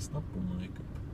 aslında bunun ekip.